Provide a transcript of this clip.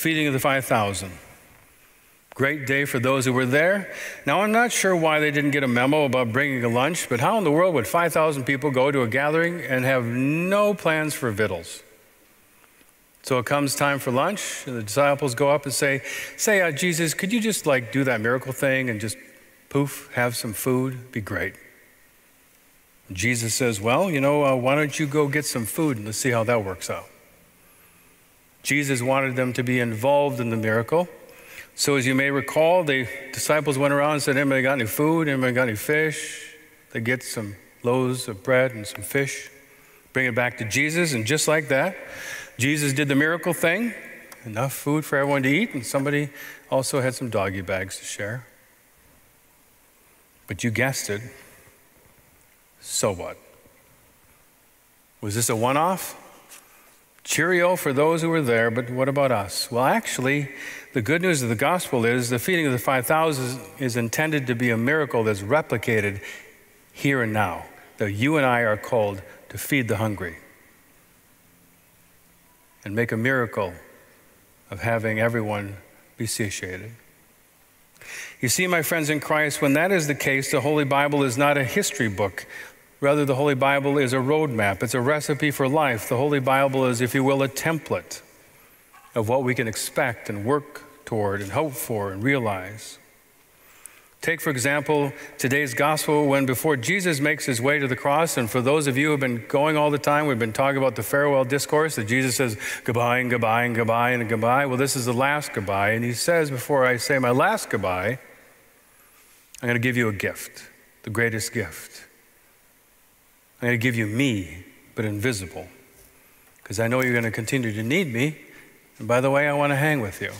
feeding of the 5,000. Great day for those who were there. Now, I'm not sure why they didn't get a memo about bringing a lunch, but how in the world would 5,000 people go to a gathering and have no plans for victuals? So it comes time for lunch, and the disciples go up and say, Say, uh, Jesus, could you just like do that miracle thing and just poof, have some food? Be great. Jesus says, Well, you know, uh, why don't you go get some food and let's see how that works out. Jesus wanted them to be involved in the miracle. So, as you may recall, the disciples went around and said, Anybody got any food? Anybody got any fish? They get some loaves of bread and some fish, bring it back to Jesus, and just like that, Jesus did the miracle thing enough food for everyone to eat, and somebody also had some doggy bags to share. But you guessed it. So what? Was this a one off? Cheerio for those who were there, but what about us? Well, actually, the good news of the gospel is the feeding of the 5,000 is intended to be a miracle that's replicated here and now. That you and I are called to feed the hungry and make a miracle of having everyone be satiated. You see, my friends in Christ, when that is the case, the Holy Bible is not a history book. Rather, the Holy Bible is a roadmap, it's a recipe for life. The Holy Bible is, if you will, a template of what we can expect and work toward and hope for and realize. Take, for example, today's gospel when before Jesus makes his way to the cross, and for those of you who have been going all the time, we've been talking about the farewell discourse that Jesus says goodbye and goodbye and goodbye and goodbye. Well, this is the last goodbye. And he says, before I say my last goodbye, I'm going to give you a gift, the greatest gift. I'm going to give you me, but invisible, because I know you're going to continue to need me. And by the way, I want to hang with you.